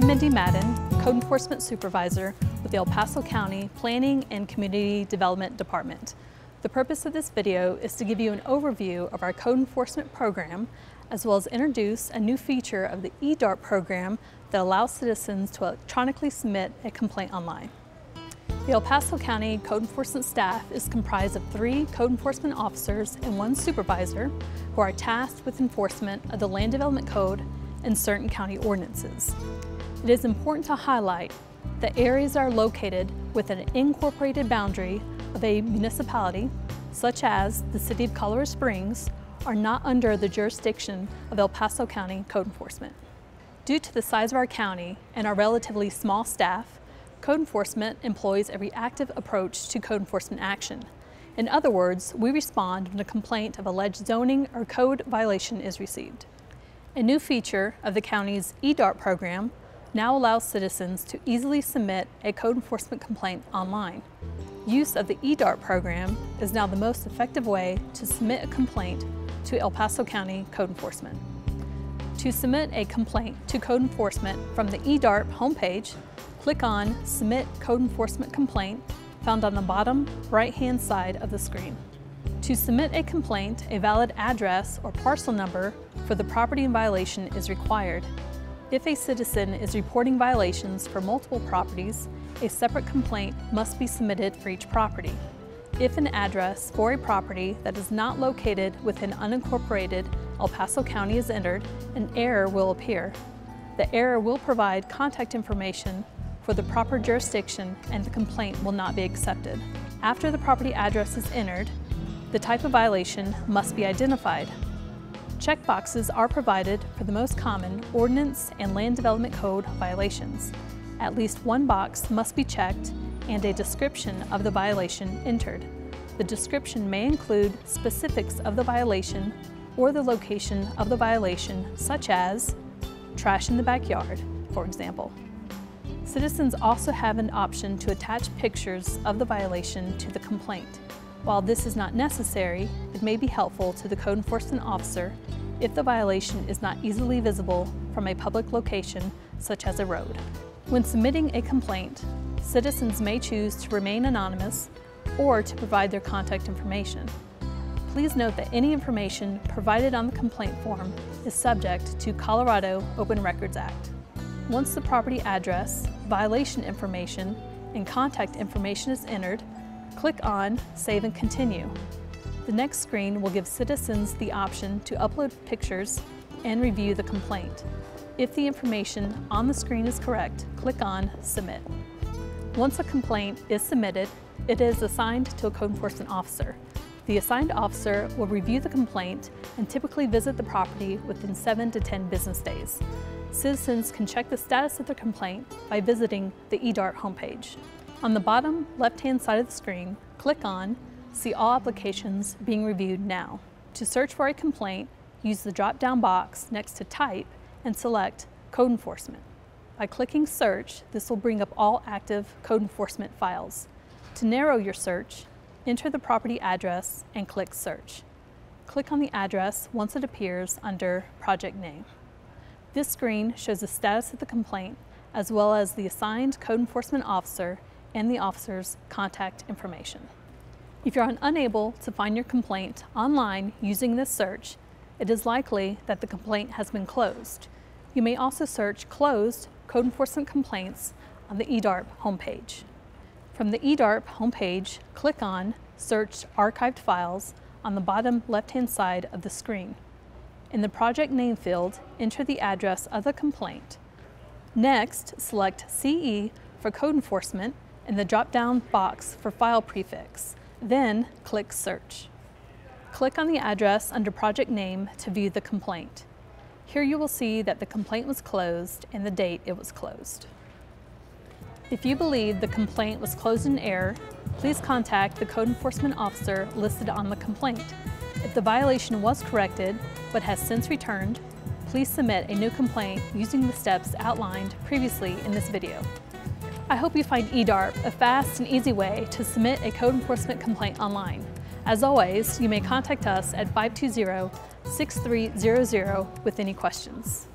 I'm Mindy Madden, Code Enforcement Supervisor with the El Paso County Planning and Community Development Department. The purpose of this video is to give you an overview of our code enforcement program, as well as introduce a new feature of the EDARP program that allows citizens to electronically submit a complaint online. The El Paso County Code Enforcement staff is comprised of three code enforcement officers and one supervisor who are tasked with enforcement of the Land Development Code and certain county ordinances. It is important to highlight that areas are located within an incorporated boundary of a municipality, such as the City of Colorado Springs, are not under the jurisdiction of El Paso County Code Enforcement. Due to the size of our county and our relatively small staff, Code enforcement employs a reactive approach to code enforcement action. In other words, we respond when a complaint of alleged zoning or code violation is received. A new feature of the county's EDARP program now allows citizens to easily submit a code enforcement complaint online. Use of the EDARP program is now the most effective way to submit a complaint to El Paso County Code Enforcement. To submit a complaint to code enforcement from the EDARP homepage, click on Submit Code Enforcement Complaint found on the bottom right-hand side of the screen. To submit a complaint, a valid address or parcel number for the property in violation is required. If a citizen is reporting violations for multiple properties, a separate complaint must be submitted for each property. If an address for a property that is not located within unincorporated El Paso County is entered, an error will appear. The error will provide contact information for the proper jurisdiction and the complaint will not be accepted. After the property address is entered, the type of violation must be identified. Checkboxes are provided for the most common Ordinance and Land Development Code violations. At least one box must be checked and a description of the violation entered. The description may include specifics of the violation or the location of the violation, such as trash in the backyard, for example. Citizens also have an option to attach pictures of the violation to the complaint. While this is not necessary, it may be helpful to the code enforcement officer if the violation is not easily visible from a public location, such as a road. When submitting a complaint, citizens may choose to remain anonymous or to provide their contact information. Please note that any information provided on the complaint form is subject to Colorado Open Records Act. Once the property address, violation information, and contact information is entered, click on Save and Continue. The next screen will give citizens the option to upload pictures and review the complaint. If the information on the screen is correct, click on Submit. Once a complaint is submitted, it is assigned to a code enforcement officer. The assigned officer will review the complaint and typically visit the property within 7 to 10 business days. Citizens can check the status of their complaint by visiting the EDARP homepage. On the bottom left-hand side of the screen, click on See all applications being reviewed now. To search for a complaint, use the drop-down box next to Type and select Code Enforcement. By clicking Search, this will bring up all active code enforcement files. To narrow your search, enter the property address and click Search. Click on the address once it appears under Project Name. This screen shows the status of the complaint as well as the assigned code enforcement officer and the officer's contact information. If you're unable to find your complaint online using this search, it is likely that the complaint has been closed. You may also search closed code enforcement complaints on the EDARP homepage. From the EDARP homepage, click on Search Archived Files on the bottom left-hand side of the screen. In the project name field, enter the address of the complaint. Next, select CE for code enforcement in the drop-down box for file prefix. Then, click Search. Click on the address under project name to view the complaint. Here you will see that the complaint was closed and the date it was closed. If you believe the complaint was closed in error, please contact the code enforcement officer listed on the complaint. If the violation was corrected but has since returned, please submit a new complaint using the steps outlined previously in this video. I hope you find EDARP a fast and easy way to submit a code enforcement complaint online. As always, you may contact us at 520-6300 with any questions.